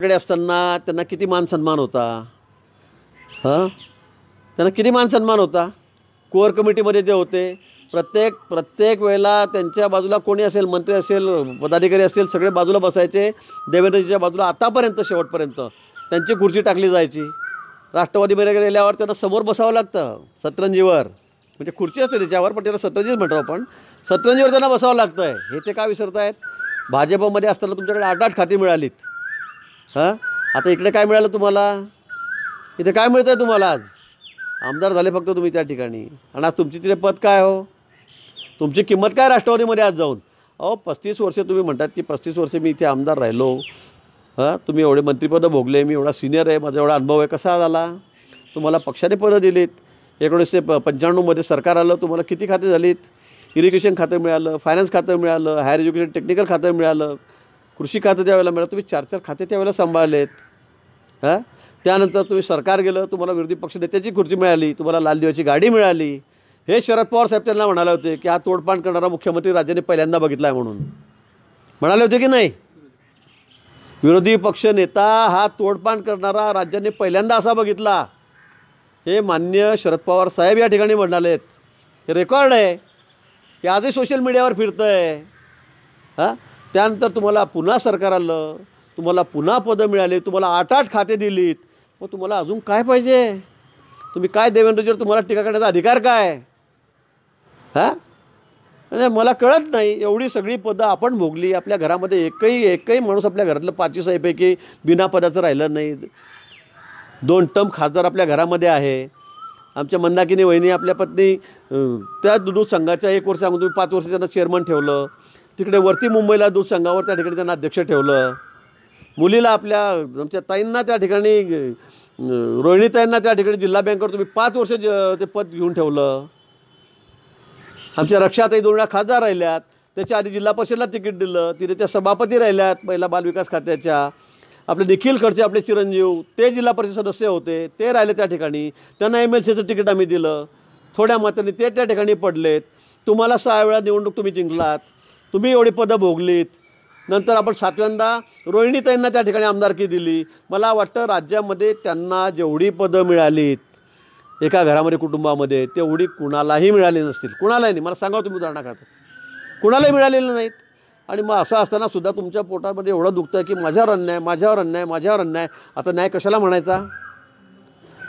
कडे असताना त्यांना किती मान सन्मान होता? हां? त्यांना किती मान सन्मान होता? कोअर कमिटीमध्ये जे होते प्रत्येक प्रत्येक वेळेला त्यांच्या बाजूला कोणी असेल मंत्री असेल पदाधिकारी असेल सगळे बाजूला बसायचे. देवेंद्रजीच्या बाजूला आतापर्यंत शेवटपर्यंत त्यांची खुर्ची टाकली जायची. राष्ट्रवादीमध्ये गेल्यावर त्यांना समोर बसावं लागतं सतरंजीवर. म्हणजे खुर्ची असते त्याच्यावर पण त्याला सतरंजीच म्हणतो आपण. सतरंजीवर त्यांना बसावं लागतं आहे हे ते का विसरत आहेत भाजपमध्ये असताना तुमच्याकडे आठ आठ खाती मिळालीत. हां? आता इकडे काय मिळालं तुम्हाला? इथे काय मिळतं आहे तुम्हाला आज? आमदार झाले फक्त तुम्ही त्या ठिकाणी. आणि आज तुमची तिथे पद काय हो? तुमची किंमत काय राष्ट्रवादीमध्ये आज जाऊन? अहो पस्तीस वर्षे तुम्ही म्हणतात की पस्तीस वर्ष मी इथे आमदार राहिलो. हां? तुम्ही एवढे मंत्रिपदं भोगले मी एवढा सिनियर आहे माझा एवढा अनुभव आहे कसा झाला? तुम्हाला पक्षाने पदं दिलीत. एकोणीसशे प पंच्याण्णवमध्ये सरकार आलं तुम्हाला किती खाते झालीत? इरिगेशन खातं मिळालं फायनान्स खातं मिळालं हायर एज्युकेशन टेक्निकल खातं मिळालं. कृषी खातं ज्यावेळेला मिळालं तुम्ही चार चार खाते त्यावेळेला सांभाळलेत. हां? त्यानंतर तुम्ही सरकार गेलं तुम्हाला विरोधी पक्ष नेत्याची खुर्ची मिळाली तुम्हाला लाल दिवाची गाडी मिळाली. हे शरद पवार साहेब त्यांना म्हणाले होते की हा तोडपाण करणारा मुख्यमंत्री राज्याने पहिल्यांदा बघितला आहे म्हणून. म्हणाले होते की नाही? विरोधी पक्ष नेता हा तोडपाण करणारा राज्याने पहिल्यांदा असा बघितला. हे मान्य शरद पवार साहेब या ठिकाणी म्हणाले आहेत हे रेकॉर्ड आहे. हे आजही सोशल मीडियावर फिरतं आहे हां? त्यानंतर तुम्हाला पुन्हा सरकार आलं तुम्हाला पुन्हा पदं मिळाली तुम्हाला आठ आठ खाते दिलीत. मग तुम्हाला अजून काय पाहिजे? तुम्ही काय देवेंद्रजीवर तुम्हाला टीका करण्याचा अधिकार काय? हां? म्हणजे मला कळत नाही. एवढी सगळी पदं आपण भोगली. आपल्या घरामध्ये एकही एकही माणूस आपल्या घरातलं पाचवी साहेबपैकी बिना पदाचं राहिलं नाही. दोन टम खासदार आपल्या घरामध्ये आहे. आमच्या मंदाकिनी वहिनी आपल्या पत्नी त्या दूध संघाच्या एक वर्ष अगोदर पाच वर्ष त्यांना चेअरमन ठेवलं. तिकडे वरती मुंबईला दूध संघावर त्या ठिकाणी त्यांना अध्यक्ष ठेवलं. मुलीला आपल्या आमच्या ताईंना त्या ठिकाणी रोहिणीताईंना त्या ठिकाणी जिल्हा बँकेवर तुम्ही पाच वर्ष ते पद घेऊन ठेवलं. आमच्या रक्षाताई दोन वेळा खासदार राहिल्यात. त्याच्या आधी जिल्हा परिषदला तिकीट दिलं. तिथे त्या सभापती राहिल्यात महिला बालविकास खात्याच्या. आपले निखिल खडचे आपले चिरंजीव ते जिल्हा परिषद सदस्य होते. ते राहिले त्या ठिकाणी. त्यांना एम एल सीचं तिकीट आम्ही दिलं. थोड्या मतांनी ते त्या ठिकाणी पडलेत. तुम्हाला सहा वेळा निवडणूक तुम्ही जिंकलात. तुम्ही एवढी पदं भोगलीत. नंतर आपण सातव्यांदा रोहिणीताईंना त्या ठिकाणी आमदारकी दिली. मला वाटतं राज्यामध्ये त्यांना जेवढी पदं मिळालीत एका घरामध्ये कुटुंबामध्ये तेवढी कुणालाही मिळाली नसतील. कुणालाही नाही. मला सांगा तुम्ही उदाहरणाखात कुणालाही मिळालेलं नाहीत. आणि मग असं असताना सुद्धा तुमच्या पोटामध्ये एवढं दुखतं की माझ्यावर अन्याय माझ्यावर अन्याय माझ्यावर अन्याय. आता न्याय कशाला म्हणायचा?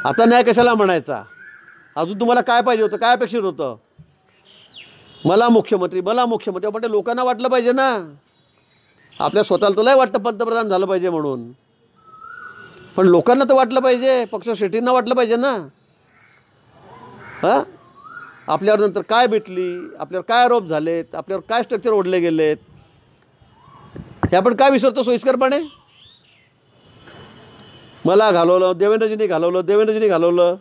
आता न्याय कशाला म्हणायचा? अजून तुम्हाला काय पाहिजे होतं? काय अपेक्षित होतं? मला मुख्यमंत्री मला मुख्यमंत्री. म्हणजे लोकांना वाटलं पाहिजे ना. आपल्या स्वतःला तर लय वाटतं पंतप्रधान झालं पाहिजे म्हणून. पण लोकांना तर वाटलं पाहिजे पक्ष शेट्टींना वाटलं पाहिजे ना. हां? आपल्यावर नंतर काय भेटली आपल्यावर काय आरोप झालेत आपल्यावर काय स्ट्रक्चर ओढले गेलेत? हे आपण काय विसरतो सोयीस्करपणे? मला घालवलं देवेंद्रजींनी घालवलं देवेंद्रजींनी घालवलं.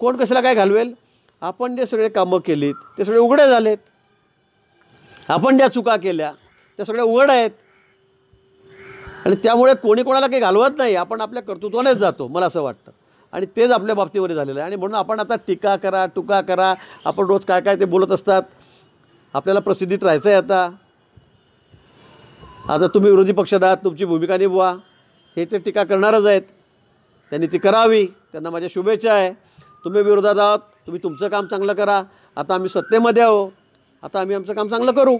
कोण कशाला काय घालवेल? आपण जे सगळे कामं केलीत ते सगळे उघडे झालेत. आपण ज्या चुका केल्या त्या सगळ्या उघड आहेत. आणि त्यामुळे कोणी कोणाला काही घालवत नाही. आपण आपल्या कर्तृत्वानेच जातो मला असं वाटतं. आणि तेच आपल्या बाबतीमध्ये झालेलं आहे. आणि म्हणून आपण आता टीका करा टुका करा. आपण रोज काय काय ते बोलत असतात. आपल्याला प्रसिद्धीत राहायचं आहे आता. आता तुम्ही विरोधी पक्षात आहात तुमची भूमिका निभवा. हे ते टीका करणारच आहेत. त्यांनी ती करावी. त्यांना माझ्या शुभेच्छा आहे. तुम्ही विरोधात आहात तुम्ही तुमचं काम चांगलं करा. आता आम्ही सत्तेमध्ये आहो आता आम्ही आमचं काम चांगलं करू.